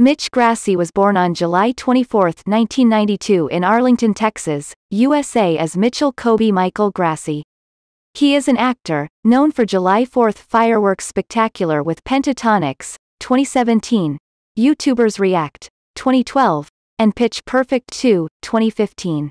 Mitch Grassi was born on July 24, 1992 in Arlington, Texas, USA as Mitchell Coby Michael Grassi. He is an actor, known for July 4th Fireworks Spectacular with Pentatonix, 2017, YouTubers React, 2012, and Pitch Perfect 2, 2015.